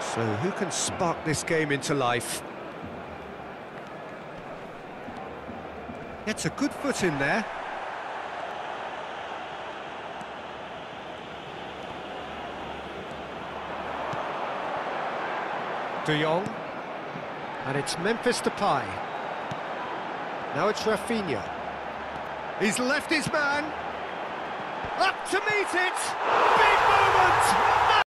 So who can spark this game into life? Gets a good foot in there. De Jong. And it's Memphis Depay. Now it's Raphinha. He's left his man. Up to meet it.